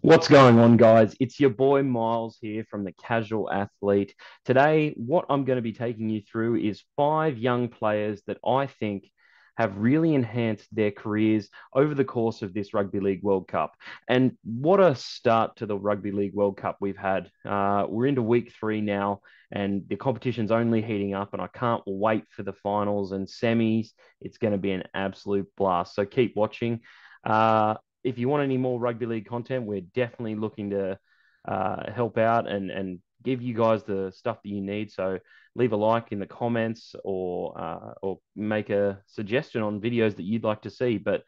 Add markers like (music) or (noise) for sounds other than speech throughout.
What's going on, guys? It's your boy Miles here from the Casual Athlete. Today, what I'm going to be taking you through is five young players that I think have really enhanced their careers over the course of this Rugby League World Cup. And what a start to the Rugby League World Cup we've had. Uh, we're into week three now, and the competition's only heating up, and I can't wait for the finals and semis. It's going to be an absolute blast. So keep watching. Uh, if you want any more rugby league content, we're definitely looking to uh, help out and and give you guys the stuff that you need. So leave a like in the comments or uh, or make a suggestion on videos that you'd like to see. But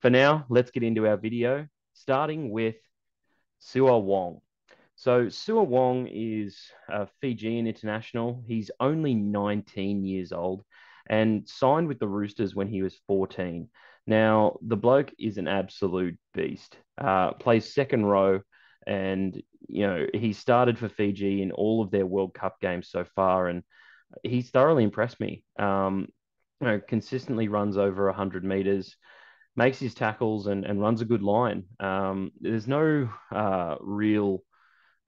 for now, let's get into our video, starting with Siua Wong. So Siua Wong is a Fijian international. He's only 19 years old and signed with the Roosters when he was 14. Now, the bloke is an absolute beast. Uh, plays second row, and you know he started for Fiji in all of their World Cup games so far, and he's thoroughly impressed me. Um, you know, consistently runs over 100 meters, makes his tackles, and, and runs a good line. Um, there's no uh, real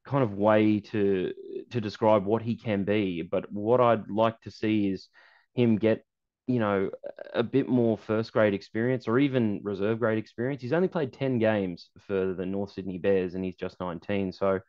kind of way to to describe what he can be, but what I'd like to see is him get you know, a bit more first grade experience or even reserve grade experience. He's only played 10 games for the North Sydney Bears and he's just 19. So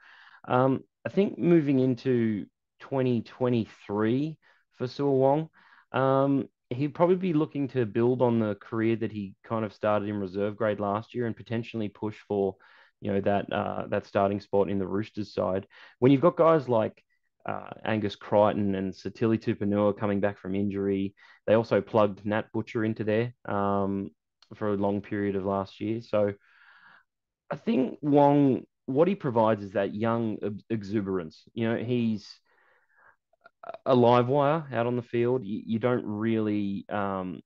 um, I think moving into 2023 for Siua Wong, um, he'd probably be looking to build on the career that he kind of started in reserve grade last year and potentially push for, you know, that uh, that starting spot in the Roosters side. When you've got guys like uh, Angus Crichton and Sitili Tupouniua coming back from injury. They also plugged Nat Butcher into there um, for a long period of last year. So I think Wong, what he provides is that young exuberance. You know, he's a live wire out on the field. You, you don't really um,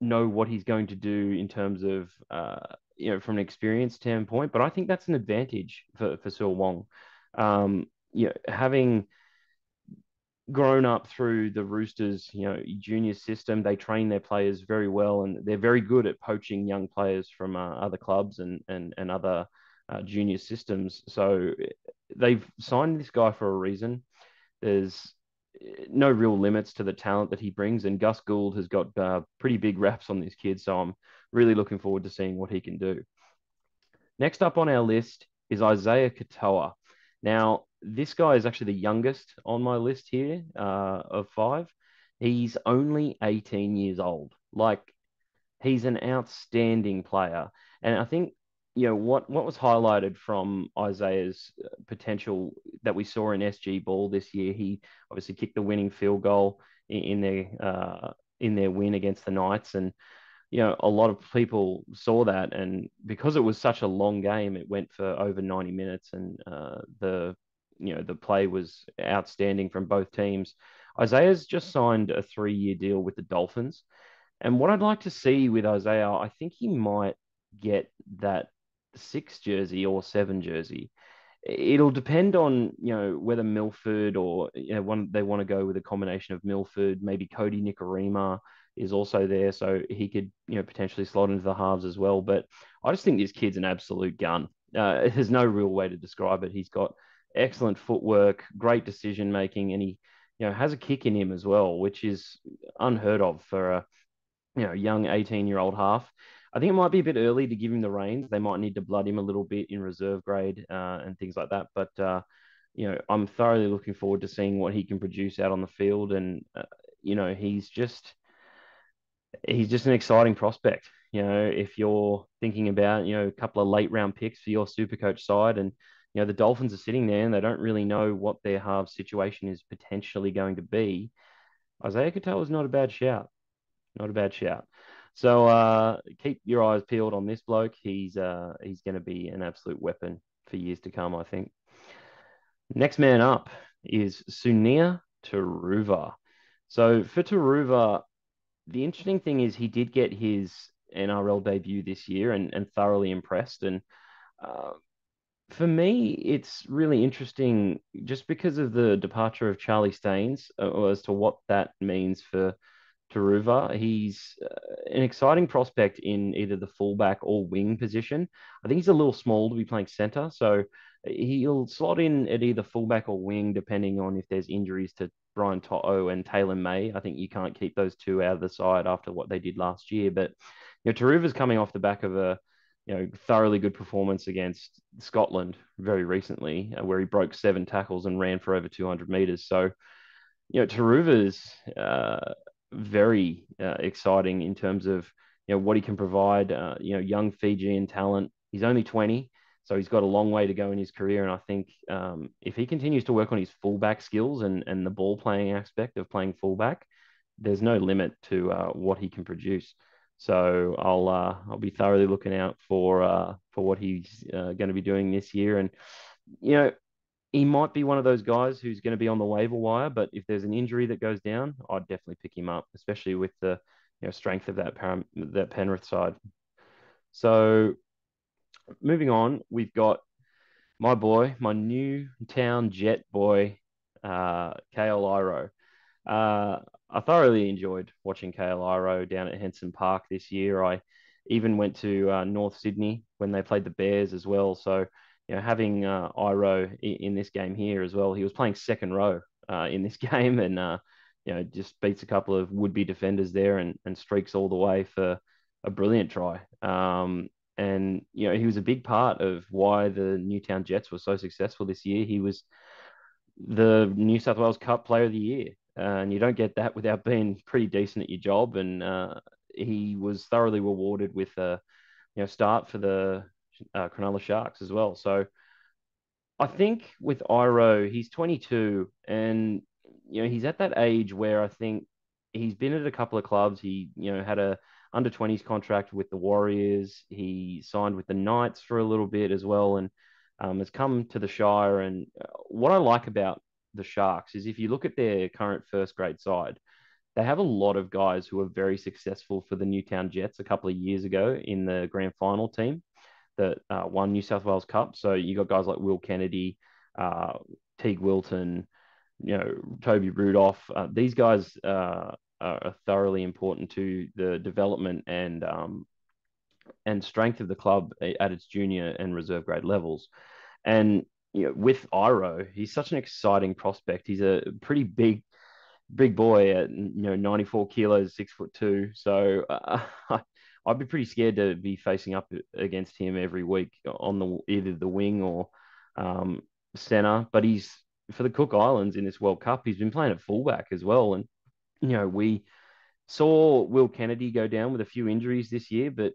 know what he's going to do in terms of, uh, you know, from an experience standpoint. But I think that's an advantage for, for Siua Wong. Um, you know, having grown up through the Roosters, you know, junior system, they train their players very well, and they're very good at poaching young players from uh, other clubs and and and other uh, junior systems. So they've signed this guy for a reason. There's no real limits to the talent that he brings, and Gus Gould has got uh, pretty big raps on this kid. So I'm really looking forward to seeing what he can do. Next up on our list is Isaiah Katoa. Now, this guy is actually the youngest on my list here uh, of five. He's only 18 years old. Like, he's an outstanding player. And I think, you know, what, what was highlighted from Isaiah's potential that we saw in SG Ball this year, he obviously kicked the winning field goal in, in their uh, in their win against the Knights. And, you know, a lot of people saw that. And because it was such a long game, it went for over 90 minutes. And uh, the you know the play was outstanding from both teams. Isaiah's just signed a three-year deal with the Dolphins, and what I'd like to see with Isaiah, I think he might get that six jersey or seven jersey. It'll depend on you know whether Milford or you know one they want to go with a combination of Milford, maybe Kodi Nikorima is also there, so he could you know potentially slot into the halves as well. But I just think this kid's an absolute gun. Uh, there's no real way to describe it. He's got excellent footwork, great decision making, and he you know has a kick in him as well, which is unheard of for a you know young 18 year old half. I think it might be a bit early to give him the reins. They might need to blood him a little bit in reserve grade uh, and things like that. But uh, you know, I'm thoroughly looking forward to seeing what he can produce out on the field. And uh, you know, he's just he's just an exciting prospect. You know, if you're thinking about you know a couple of late round picks for your super coach side and you know, the Dolphins are sitting there and they don't really know what their half situation is potentially going to be. Isaiah Katoa is not a bad shout. Not a bad shout. So uh, keep your eyes peeled on this bloke. He's uh, he's going to be an absolute weapon for years to come, I think. Next man up is Sunia Turuva. So for Turuva, the interesting thing is he did get his NRL debut this year and, and thoroughly impressed. And uh, for me, it's really interesting just because of the departure of Charlie Staines uh, as to what that means for Turuva. He's uh, an exciting prospect in either the fullback or wing position. I think he's a little small to be playing center, so he'll slot in at either fullback or wing depending on if there's injuries to Brian To'o and Taylor May. I think you can't keep those two out of the side after what they did last year. But you know, Turuva's coming off the back of a you know thoroughly good performance against Scotland very recently, uh, where he broke seven tackles and ran for over 200 meters. So you know, Turuva's uh, very uh, exciting in terms of you know what he can provide. Uh, you know, young Fijian talent. He's only 20, so he's got a long way to go in his career. And I think um, if he continues to work on his fullback skills and and the ball playing aspect of playing fullback, there's no limit to uh, what he can produce. So I'll uh, I'll be thoroughly looking out for uh, for what he's uh, going to be doing this year. And you know, he might be one of those guys who's going to be on the waiver wire, but if there's an injury that goes down, I'd definitely pick him up, especially with the you know strength of that Param- that Penrith side. So moving on, we've got my boy, my new town jet boy, uh, Kayal Iro. Uh, I thoroughly enjoyed watching Kayal Iro down at Henson Park this year. I even went to uh, North Sydney when they played the Bears as well. So you know, having uh, Iro in, this game here as well, he was playing second row uh, in this (laughs) game and, uh, you know, just beats a couple of would be defenders there and, and streaks all the way for a brilliant try. Um, and, you know, he was a big part of why the Newtown Jets were so successful this year. He was the New South Wales Cup Player of the Year. And you don't get that without being pretty decent at your job. And uh, he was thoroughly rewarded with a you know start for the uh, Cronulla Sharks as well. So I think with Iro, he's 22 and you know he's at that age where I think he's been at a couple of clubs. He you know had a under 20s contract with the Warriors. He signed with the Knights for a little bit as well, and um, has come to the Shire. And uh, what I like about the Sharks is if you look at their current first grade side, they have a lot of guys who were very successful for the Newtown Jets a couple of years ago in the grand final team that uh, won New South Wales Cup. So you got guys like Will Kennedy, uh, Teig Wilton, you know, Toby Rudolf. Uh, these guys uh, are thoroughly important to the development and um, and strength of the club at its junior and reserve grade levels. And you know, with Iro, he's such an exciting prospect. He's a pretty big big boy at you know 94 kilos, six foot two. So uh, (laughs) I'd be pretty scared to be facing up against him every week on the either the wing or um, center. But he's for the Cook Islands in this World Cup. He's been playing at fullback as well, and you know we saw Will Kennedy go down with a few injuries this year, but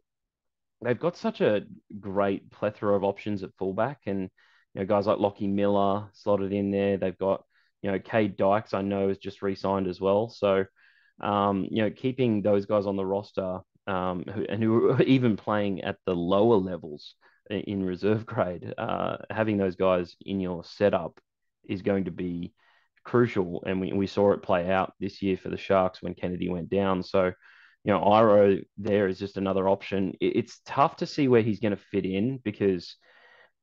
they've got such a great plethora of options at fullback, and you know guys like Lockie Miller slotted in there. They've got you know Kade Dykes, I know, has just re-signed as well. So um, you know keeping those guys on the roster um, who, and who are (laughs) even playing at the lower levels in reserve grade, uh, having those guys in your setup is going to be crucial. And we, we saw it play out this year for the Sharks when Kennedy went down. So, you know, Iro there is just another option. It, it's tough to see where he's going to fit in because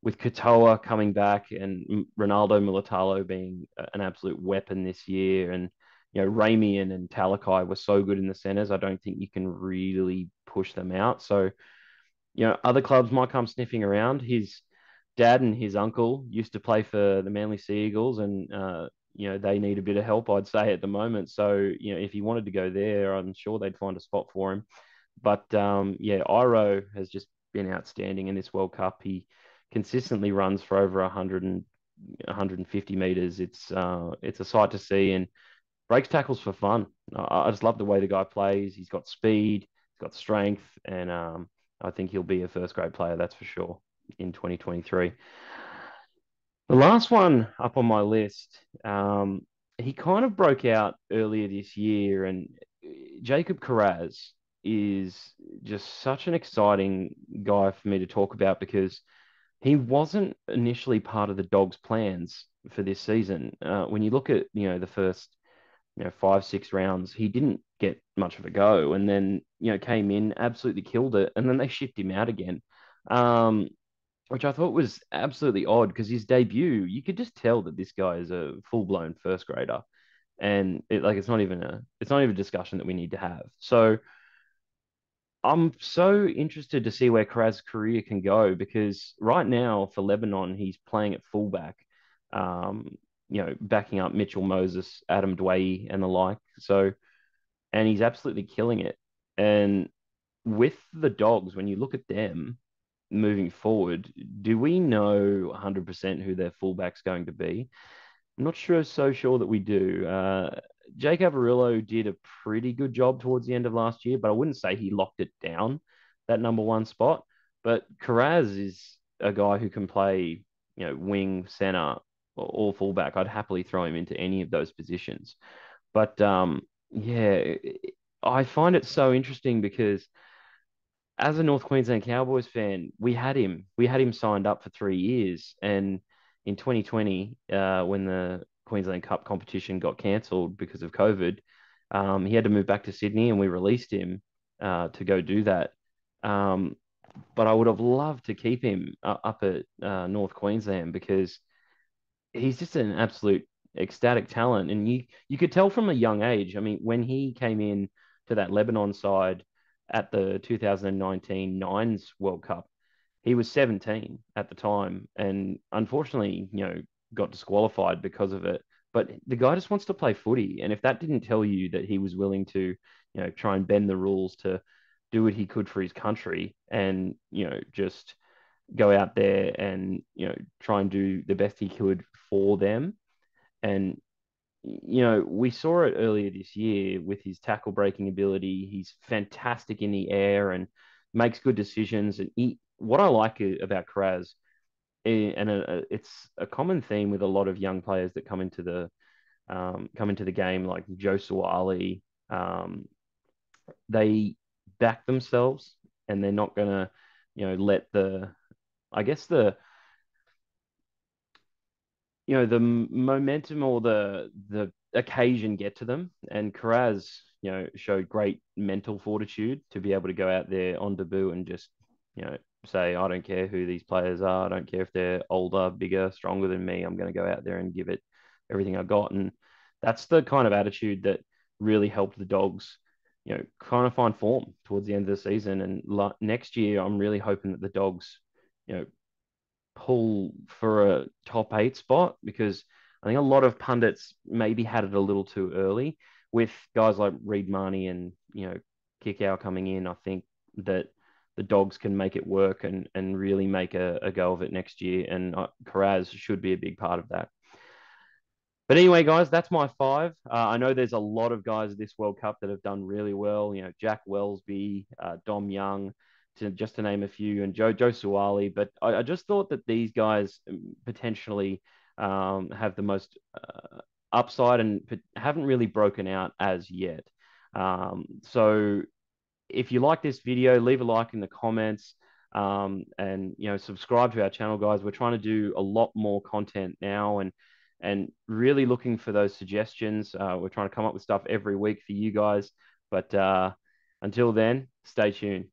with Katoa coming back and Ronaldo Mulitalo being an absolute weapon this year and you know, Ramien and Talakai were so good in the centers. I don't think you can really push them out. So, you know, other clubs might come sniffing around. His dad and his uncle used to play for the Manly Sea Eagles, and uh, you know they need a bit of help, I'd say, at the moment. So, you know, if he wanted to go there, I'm sure they'd find a spot for him. But um, yeah, Iro has just been outstanding in this World Cup. He consistently runs for over 100 and 150 meters. It's uh, it's a sight to see, and breaks tackles for fun. I, just love the way the guy plays. He's got speed, he's got strength, and um, I think he'll be a first grade player, that's for sure, in 2023. The last one up on my list, um, he kind of broke out earlier this year, and Jacob Kiraz is just such an exciting guy for me to talk about because he wasn't initially part of the Dogs' plans for this season. Uh, when you look at you know the first you know five six rounds he didn't get much of a go and then you know came in absolutely killed it and then they shipped him out again um, which I thought was absolutely odd because his debut you could just tell that this guy is a full blown first grader and it, like it's not even a it's not even a discussion that we need to have. So I'm so interested to see where Kiraz's career can go because right now for Lebanon he's playing at fullback, um, you know, backing up Mitchell Moses, Adam Doueihi, and the like. So, and he's absolutely killing it. And with the Dogs, when you look at them moving forward, do we know 100% who their fullback's going to be? I'm not sure, so sure that we do. Uh, Jake Averillo did a pretty good job towards the end of last year, but I wouldn't say he locked it down, that number one spot. But Kiraz is a guy who can play, you know, wing, center, or fullback. I'd happily throw him into any of those positions. But um, yeah, I find it so interesting because as a North Queensland Cowboys fan, we had him. We had him signed up for three years, and in 2020, uh, when the Queensland Cup competition got cancelled because of COVID, um, he had to move back to Sydney, and we released him uh, to go do that. Um, but I would have loved to keep him up at uh, North Queensland because he's just an absolute ecstatic talent, and you you could tell from a young age. I mean, when he came in to that Lebanon side at the 2019 Nines World Cup, he was 17 at the time, and unfortunately, you know, got disqualified because of it. But the guy just wants to play footy, and if that didn't tell you that he was willing to, you know, try and bend the rules to do what he could for his country, and you know, just go out there and you know try and do the best he could for them, and you know, we saw it earlier this year with his tackle breaking ability. He's fantastic in the air and makes good decisions. And he, what I like about Kiraz, eh, and a, it's a common theme with a lot of young players that come into the um, come into the game, like Joe Ali. um, they back themselves and they're not gonna, you know, let the, I guess the you know the momentum or the the occasion get to them. And Kiraz, you know, showed great mental fortitude to be able to go out there on debut and just, you know, say, I don't care who these players are. I don't care if they're older, bigger, stronger than me. I'm going to go out there and give it everything I've got. And that's the kind of attitude that really helped the dogs, you know, kind of find form towards the end of the season. And next year, I'm really hoping that the dogs, you know, pull for a top eight spot because I think a lot of pundits maybe had it a little too early with guys like Reed Mahoney and you know Kikau coming in. I think that the dogs can make it work and and really make a, a go of it next year. And Kiraz should be a big part of that. But anyway, guys, that's my five. Uh, I know there's a lot of guys at this World Cup that have done really well. You know, Jack Welsby, uh, Dom Young, to just to name a few, and Joe Joe Suaalii. But I, I just thought that these guys um, potentially um, have the most uh, upside and haven't really broken out as yet. Um, so if you like this video, leave a like in the comments. Um, and you know subscribe to our channel guys. We're trying to do a lot more content now and and really looking for those suggestions. Uh, we're trying to come up with stuff every week for you guys. But uh, until then stay tuned